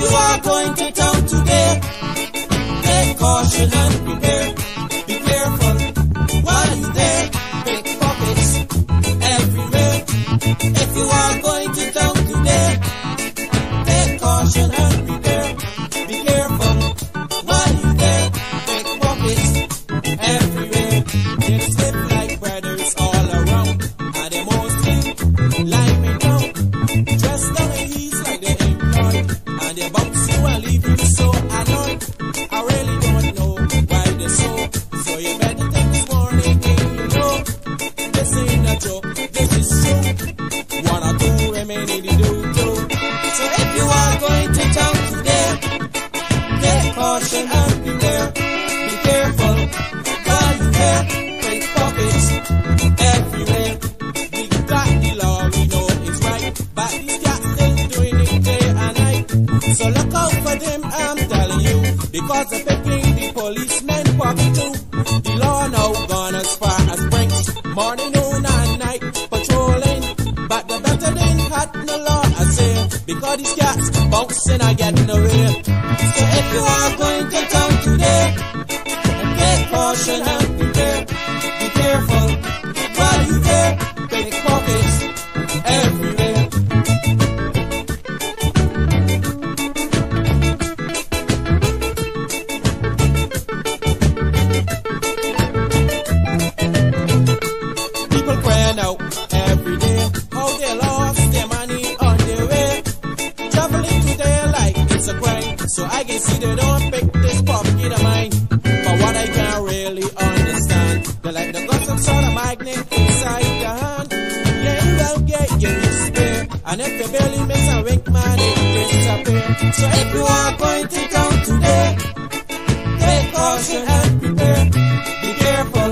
you are going to town today, take caution and prepare. And they Because they're picking the policemen pocket too. The law now gone as far as Brinks. Morning, noon, and night patrolling. But the better than had no law, I say. Because these cats bouncing and getting away. So if you are going to town today, take caution So I can see they don't pick this pocket of mine. But what I can't really understand, they like the got some sort of magnet inside the hand. Yeah, you will get your spare. And if you barely miss a wink, man, it disappear. So if you are going to town today, take caution and prepare. Be careful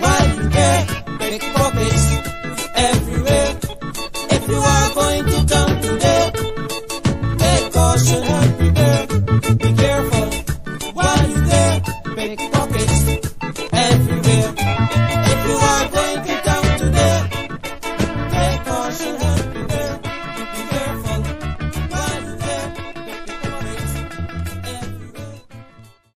while you there. Pickpockets everywhere. If you are going to town today, take caution